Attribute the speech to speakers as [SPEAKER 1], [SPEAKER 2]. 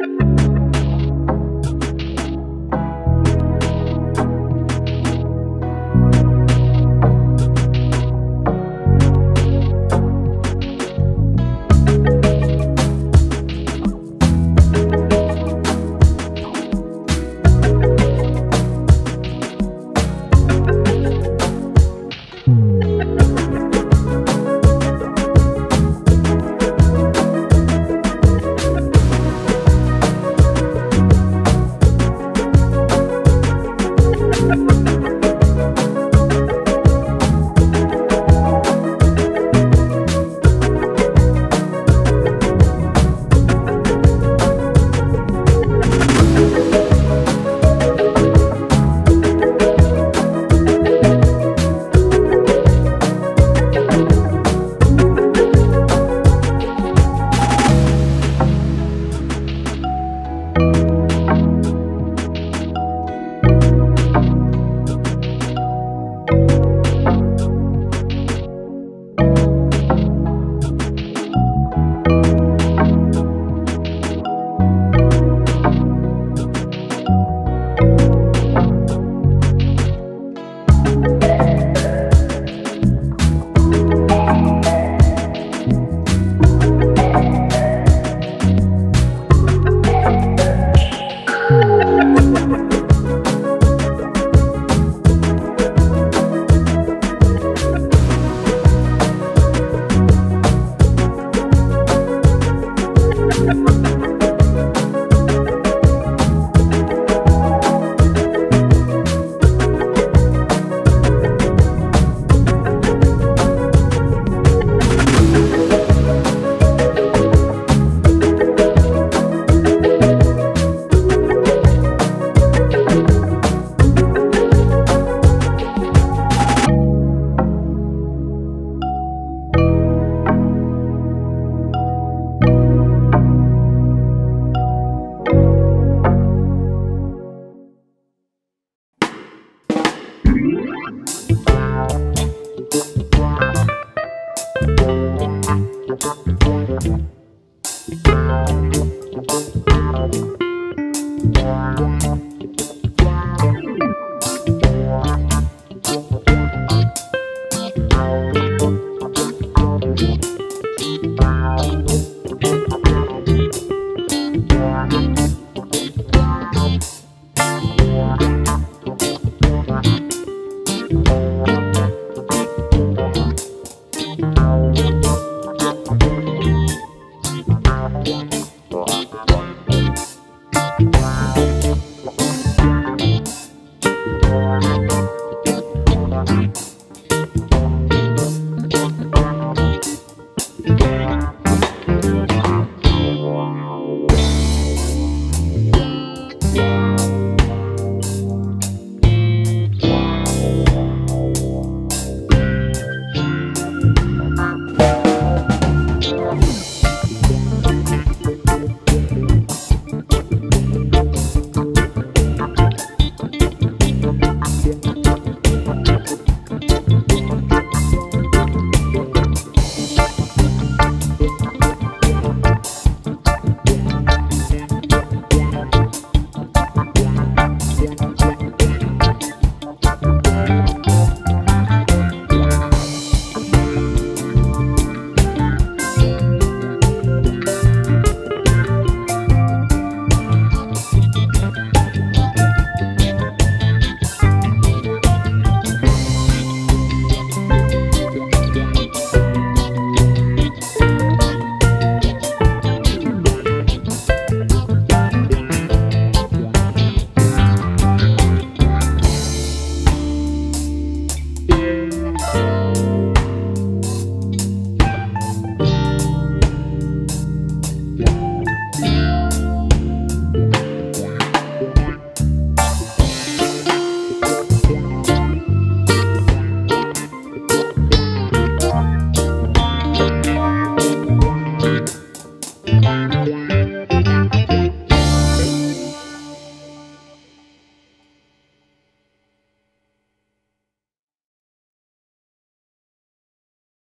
[SPEAKER 1] thank you Thank